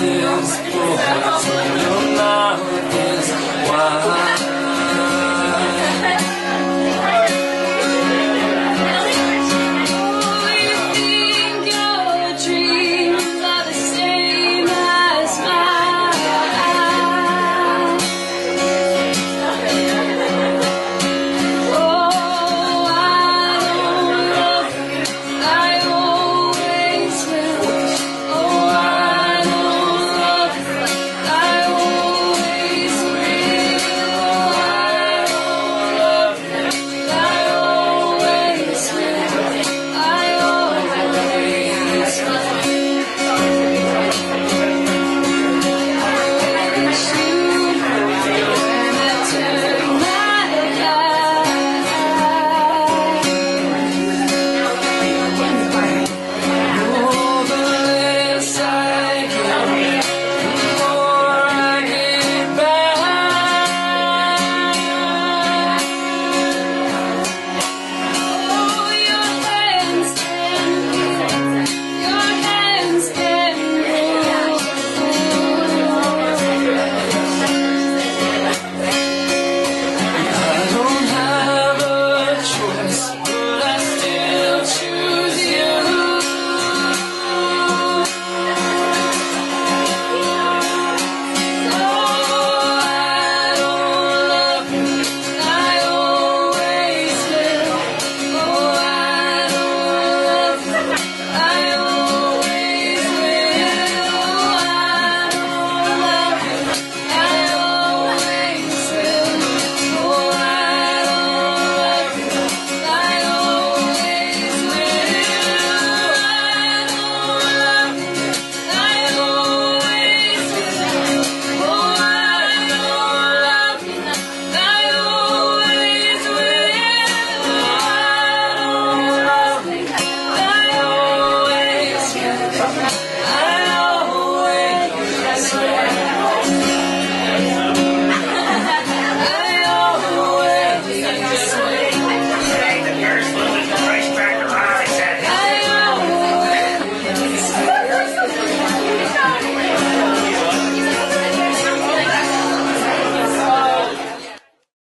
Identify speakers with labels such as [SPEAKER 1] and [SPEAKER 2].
[SPEAKER 1] is mouth